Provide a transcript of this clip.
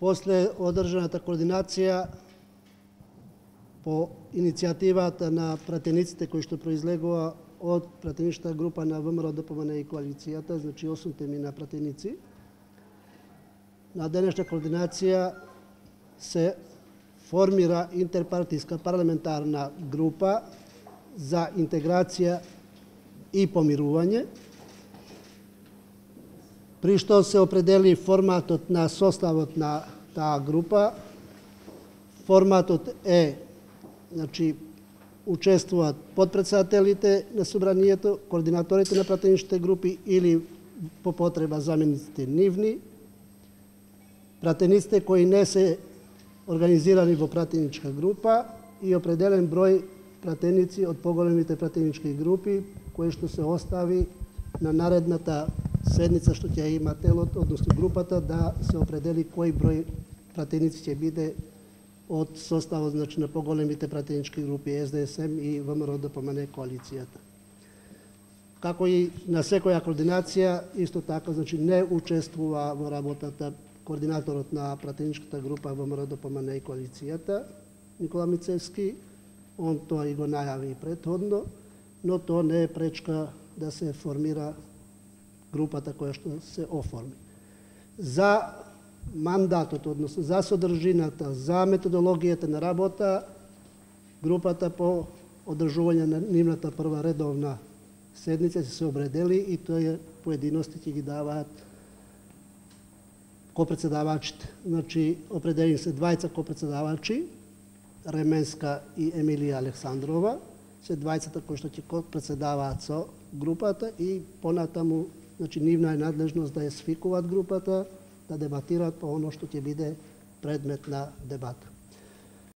После одржаната координација по иницијативата на пратениците кои што произлегува од пратеничната група на ВМРО ДПМН и коалицијата, значи 8 на пратеници, на денешна координација се формира интерпартиска парламентарна група за интеграција и помирување, при што се определи форматот на составот на таа група. Форматот е, значи, учествуваат подпредседателите на собранието, координаторите на пратеничните групи или по потреба замениците нивни, пратениците кои не се организирани во пратеничка група и определен број пратеници од поголемите пратенички групи, кои што се остави на наредната седница што ќе има телот, односно групата, да се определи кој број пратеници ќе биде од составот значи, на поголемите пратенички групи СДСМ и ВМРО да помене коалицијата. Како и на секоја координација, исто така значи, не учествува во работата координаторот на пратеничката група ВМРО да помене и коалицијата, Никола Мицевски, он тоа и го најави предходно, но тоа не е пречка да се формира групата која што се оформи. За мандатот, односно за содржината, за методологијата на работа, групата по одржување на нивната прва редовна седница се се обредели и тоа поединости ќе ги даваат копредседавачите. Значи, определени се двајца копредседавачи, Ременска и Емилија Александрова, се двајцата кои што ќе председаваат со групата и понатаму Значи, нивна е надлежност да ја свикуваат групата, да дебатираат по оно што ќе биде предмет на дебата.